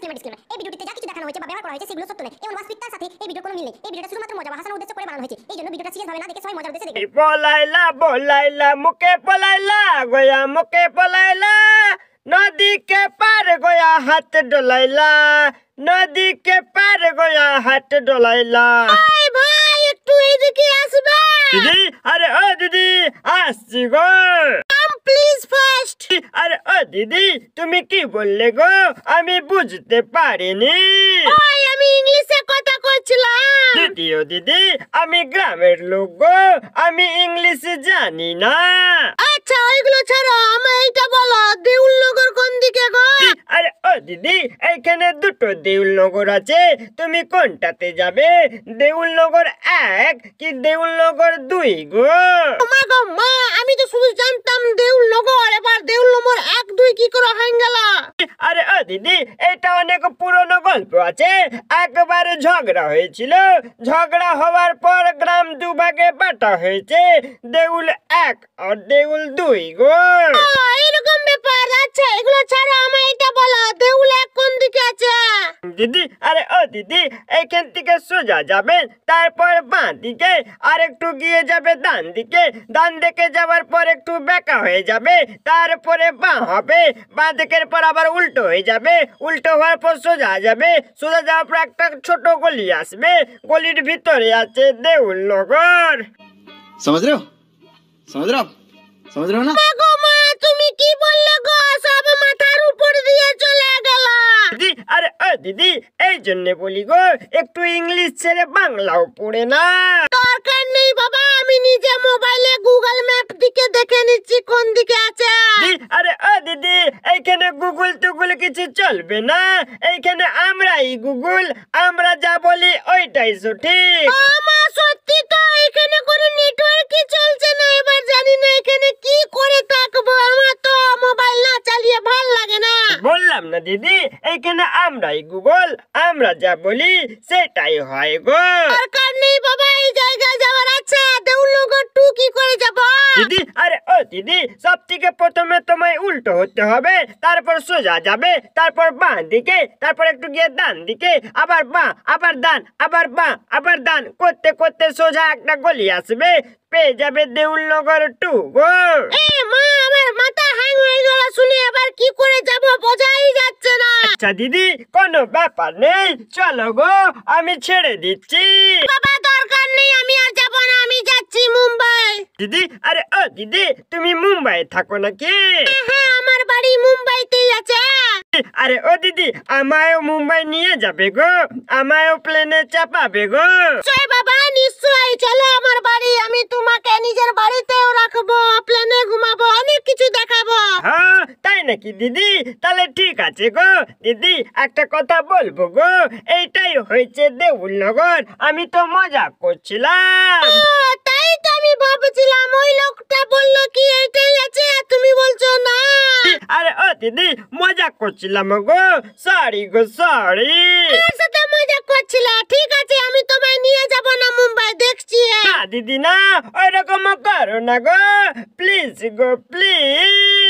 Disclaimer disclaimer এই ভিডিওটিতে যা কিছু দেখানো হয়েছে বা ব্যবহার করা হয়েছে সেগুলো সত্য নয়। এবং বাস্তবিকতার সাথে এই ভিডিও কোনো মিল নেই। এই ভিডিওটা শুধুমাত্র মজা হাসানোর উদ্দেশ্যে করে বানানো হয়েছে। এই জন্য ভিডিওটা সিরিয়াস ভাবে না দেখে সবাই মজার উদ্দেশ্যে দেখুন পলাইলা বলাইলা মুকে পলাইলা গয়া মুকে পলাইলা নদী কে পার গয়া হাত ডলাইলা নদী কে পার গয়া হাত ডলাইলা। ভাই ভাই একটু এদিকে আসবা। দিদি আরে ও দিদি আসছি গো। প্লিজ ফার্স্ট আরে ও দিদি তুমি কি বললে গো? আমি বুঝতে পারিনি। ভাই আমি ইংলিশে কথা কইছিলাম। দ্বিতীয় দিদি আমি গ্রামের লোক গো। আমি ইংলিশ জানি না। আচ্ছা ওইগুলো ছাড়ো আমি এইটা বলো দেউল নগর কোন দিকে গো? আরে ও দিদি এইখানে দুটো দেউল নগর আছে। তুমি কোনটাতে যাবে? দেউল নগর এক কি দেউল নগর দুই গো মা গো মা আমি তো শুধু জানতাম দেউল নগর এবার দেউল নম্বর এক কি করে হয়ে গেলা? আরে ও দিদি এটা অনেক পুরনো গল্প আছে। একবার ঝগড়া হয়েছিল। ঝগড়া হওয়ার পর গ্রাম দুভাগে বাটা হয়েছে। দেউল এক আর দেউল দুই গো। এরকম ব্যাপার আচ্ছা এগুলো ছাড়া আমি এটা বলো। দেউল এক দিকে আছে। দিদি আরে ও দিদি এখান থেকে সোজা যাবেন তারপর বাঁ দিকে আর একটু গিয়ে যাবে ডান দিকে। ডান দিকে যাওয়ার পর একটু বেঁকা হয়ে যাবে তারপরে বাঁ হবে। বাঁ দিকের পর আবার উল্টো হয়ে যাবে উল্টো হওয়ার পর সোজা যাবে। সোজা যাওয়ার পর একটা ছোট গলি আসবে গলির ভিতরে আছে দেউল নগর। সমাজ রেও সমাজ না? তুমি কি বললে গো? দিদি এই জন্য বলি গো একটু ইংলিশ ছেড়ে বাংলাও পড়ে না। দরকার নেই বাবা আমি নিজে মোবাইলে গুগল ম্যাপ দিকে দেখে নিচ্ছি কোন দিকে আছে। আরে ও দিদি এইখানে গুগল টুগুল কিছু চলবে না। এইখানে আমরাই গুগল আমরা যা বলি ওইটাই সঠিক। সত্যি তো এখানে কোনো নেটওয়ার্কই চলছে না এবার জানি না এখানে কি করে থাকব আমার তো মোবাইল না চালিয়ে ভালো লাগে না বললাম না দিদি এইখানে আমরাই গুগল আমরা যা বলি সেটাই হয় গো। দরকার নেই বাবা এই জায়গায় যাওয়ার আচ্ছা দেউলনগর টু কি করে যাব? দিদি আরে ও দিদি সব থেকে প্রথমে তোমায় উল্টো হতে হবে তারপর সোজা যাবে তারপর বাঁ দিকে তারপর একটু গিয়ে ডান দিকে আবার বাঁ আবার ডান আবার বাঁ আবার ডান করতে করতে সোজা একটা গলি আসবে পেয়ে যাবে দেউলনগর টু গো। এ মা আমার মাথা হ্যাং হয়ে গেল শুনে এবার কি করে যাব বোঝাই যাচ্ছে না আচ্ছা দিদি কোনো ব্যাপার নেই। চলো গো আমি ছেড়ে দিচ্ছি। বাবা দরকার নেই আমি আর যাব না আমি যাচ্ছি মুম্বাই। দিদি আরে ও দিদি তুমি মুম্বাই থাকো নাকি? হ্যাঁ আমার বাড়ি মুম্বাইতেই আছে। আরে ও দিদি আমায়ও মুম্বাই নিয়ে যাবে গো। আমায়ও প্লেনে চাপাবে গো। বাবা নিশ্চয় চলো আমার বাড়ি আমি তোমাকে নিজের বাড়িতেও রাখব প্লেনে ঘুমাবো অনেক কিছু দেখাবো হ্যাঁ তাই নাকি দিদি তাহলে ঠিক আছে গো। দিদি একটা কথা বলব গো। এইটাই হয়েছে দেউলনগর। আমি তো মজা করছিলাম। তাই তো আমি ভাবছিলাম ওই লোকটা বলল কি এইটাই আছে আর তুমি বলছো না। আরে ও দিদি মজা করছিলাম গো। সরি গো সরি সাথে মজা করছিল ঠিক আছে আমি তোমায় নিয়ে যাব না মুম্বাই দেখছি। না দিদি না ওইরকম করো না গো। Please go please